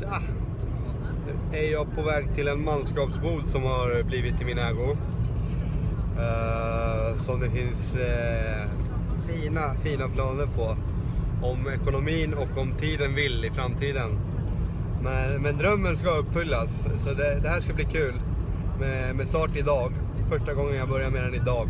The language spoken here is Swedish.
tja, Nu är jag på väg till en manskapsbod som har blivit i min ägo. Uh, som det finns uh, fina, fina planer på. Om ekonomin och om tiden vill i framtiden. Men, men drömmen ska uppfyllas, så det, det här ska bli kul. Med, med start idag. Första gången jag börjar med den idag.